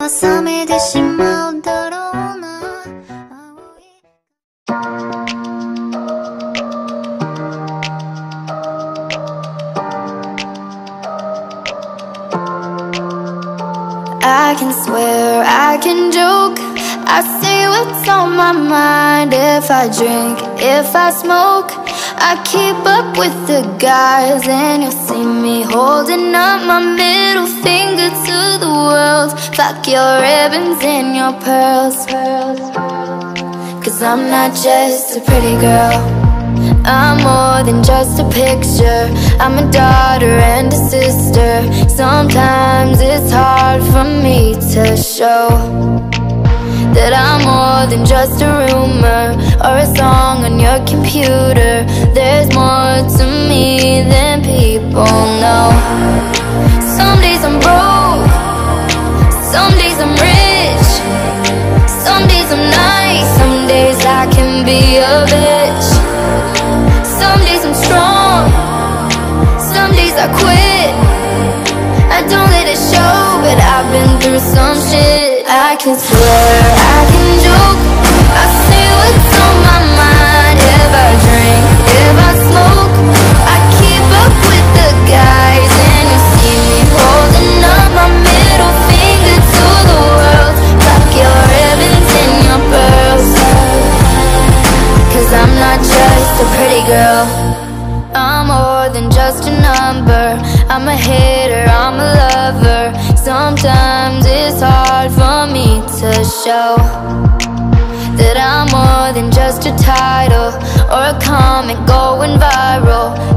冷めてしまうだろうな I can swear, I can joke. I say what's on my mind. If I drink, if I smoke, I keep up with the guys, and you'll see me holding up my middle finger to the world. Fuck your ribbons and your pearls. Cause I'm not just a pretty girl. I'm more than just a picture I'm a daughter and a sister Sometimes it's hard for me to show That I'm more than just a rumor Or a song on your computer than people know Some days I'm broke Some days I'm rich Some days I'm nice Some days I can be a bitch some days I'm strong, some days I quit. I don't let it show, but I've been through some shit. I can swear, I can a pretty girl. I'm more than just a number. I'm a hitter, I'm a lover. Sometimes it's hard for me to show That I'm more than just a title Or a comment going viral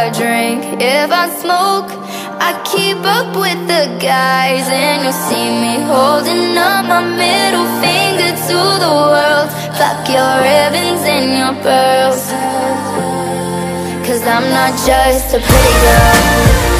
I drink, if I smoke I keep up with the guys And you'll see me holding up my middle finger to the world. Fuck your ribbons and your pearls. Cause I'm not just a pretty girl